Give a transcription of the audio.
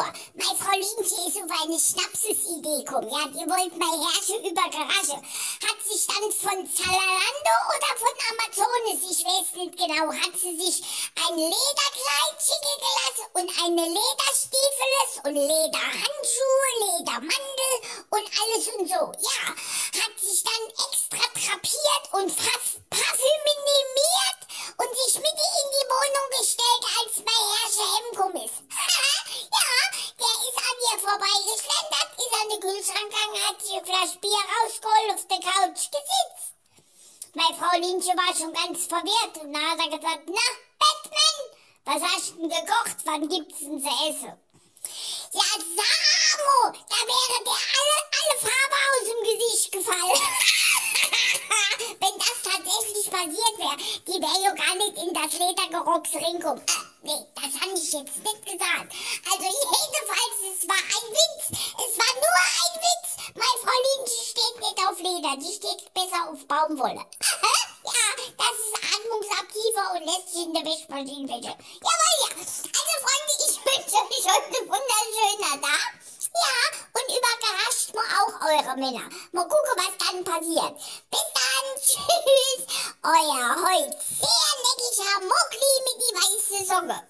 vor. Meine Frau Linche ist auf eine Schnapsesidee gekommen. Ja, die wollte mein Herrsche überraschen. Hat sich dann von Zalando oder von Amazones, ich weiß nicht genau, hat sie sich ein Lederkleid schicken gelassen und eine Lederstiefeles und Lederhandschuhe, Ledermandel und alles und so. Ja, hat sich dann extra drapiert und fast und sich mitten in die Wohnung gestellt, als mein Herrscher heimgekommen ist. Kühlschrank hat sich ein Flasch Bier rausgeholt, auf der Couch gesitzt. Meine Frau Linche war schon ganz verwirrt und dann hat er gesagt, na, Batman, was hast du denn gekocht, wann gibt's denn zu essen? Ja, Samo, da wäre der alle, alle Farbe aus dem Gesicht gefallen. Wenn das tatsächlich passiert wäre, die wäre ja gar nicht in das Ledergerocks reinkommen. Äh, nee, das habe ich jetzt nicht gesagt. Also jedenfalls, es war ein Witz. Es war nur ein Witz. Meine Frau Lindschi steht Leder, die steht besser auf Baumwolle. ja, das ist atmungsaktiver und lässt sich in der Wäschmaschine wäschen. Jawohl, ja. Also Freunde, ich wünsche euch heute einen wunderschönen Tag. Ja, und überrascht mal auch eure Männer. Mal gucken, was dann passiert. Bis dann, tschüss. Euer heute sehr neckiger Muckli mit die weiße Socke.